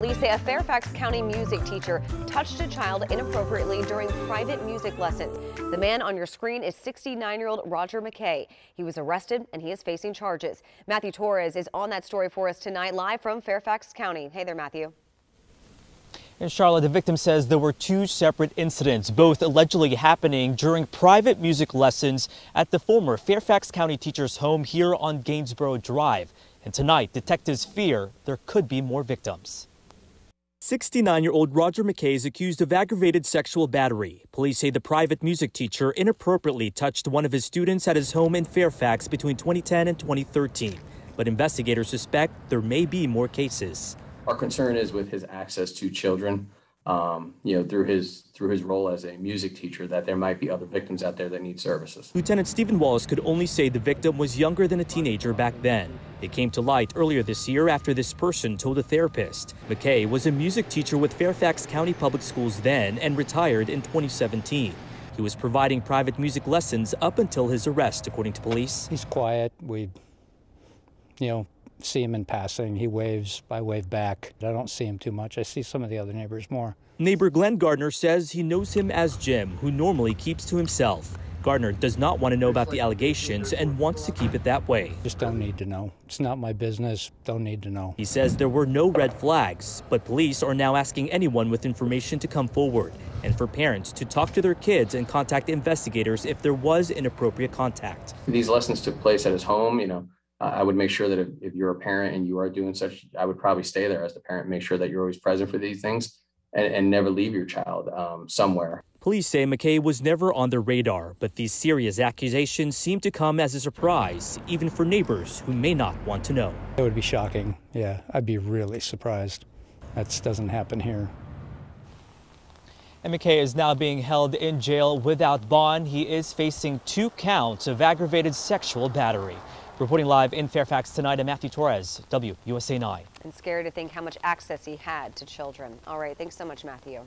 Say a Fairfax County music teacher touched a child inappropriately during private music lessons. The man on your screen is 69-year-old Roger McKay. He was arrested and he is facing charges. Matthew Torres is on that story for us tonight, live from Fairfax County. Hey there, Matthew. In Charlotte, the victim says there were two separate incidents, both allegedly happening during private music lessons at the former Fairfax County teacher's home here on Gainsborough Drive. And tonight, detectives fear there could be more victims. 69 year old Roger McKay is accused of aggravated sexual battery. Police say the private music teacher inappropriately touched one of his students at his home in Fairfax between 2010 and 2013. But investigators suspect there may be more cases. Our concern is with his access to children. Um, you know, through his through his role as a music teacher, that there might be other victims out there that need services. Lieutenant Stephen Wallace could only say the victim was younger than a teenager back then. It came to light earlier this year after this person told a therapist. McKay was a music teacher with Fairfax County Public Schools then and retired in 2017. He was providing private music lessons up until his arrest, according to police. He's quiet. We, you know, see him in passing. He waves, I wave back. I don't see him too much. I see some of the other neighbors more. Neighbor Glenn Gardner says he knows him as Jim, who normally keeps to himself. Gardner does not want to know about the allegations and wants to keep it that way. Just don't need to know. It's not my business. Don't need to know. He says there were no red flags, but police are now asking anyone with information to come forward and for parents to talk to their kids and contact investigators if there was inappropriate contact. These lessons took place at his home, you know, I would make sure that if, if you're a parent and you are doing such, I would probably stay there as the parent, make sure that you're always present for these things and, and never leave your child um, somewhere. Police say McKay was never on the radar, but these serious accusations seem to come as a surprise, even for neighbors who may not want to know. It would be shocking. Yeah, I'd be really surprised. That doesn't happen here. And McKay is now being held in jail without bond. He is facing two counts of aggravated sexual battery. Reporting live in Fairfax tonight, I'm Matthew Torres, WUSA 9. And scary to think how much access he had to children. All right, thanks so much, Matthew.